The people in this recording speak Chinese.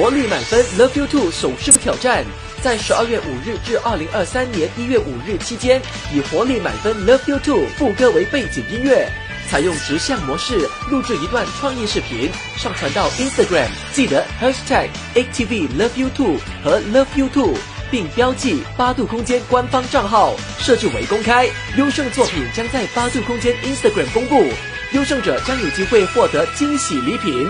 活力满分 Love You Two 手势挑战，在十二月五日至二零二三年一月五日期间，以活力满分 Love You Two 副歌为背景音乐，采用直向模式录制一段创意视频，上传到 Instagram，记得 Hashtag ATV Love You Two 和 Love You Two，并标记八度空间官方账号，设置为公开。优胜作品将在八度空间 Instagram 公布，优胜者将有机会获得惊喜礼品。